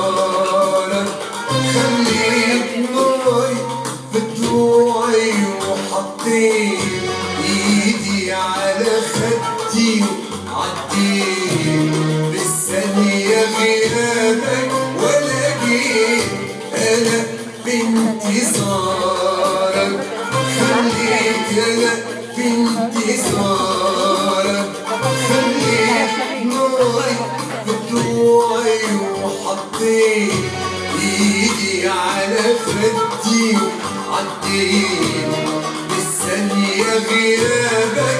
وصالك خليت وحطيت إيدي على خدي وعديت بالثانية غيابك ولا جيت أنا بانتظارك خليت فين ايدي على فدي عديت بالثانية غيابك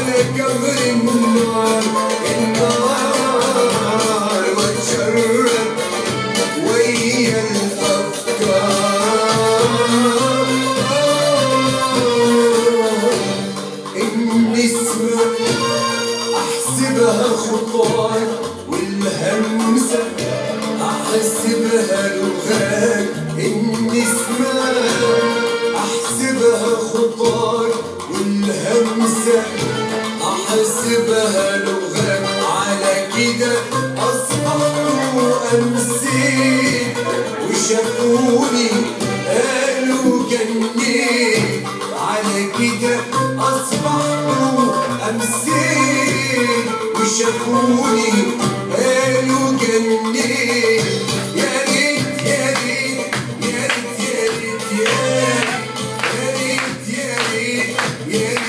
عليك أمري من النار وتشرب ويا الأفكار. النسمة أحسبها خطاي والهمسة أحسبها لغات. النسمة أحسبها خطاي والهمسة بحسبها لغة على كده. أصبحوا أمسي وشافوني قالوا جني على كده أصبحوا أمسي وشافوني قالوا جني Yeah.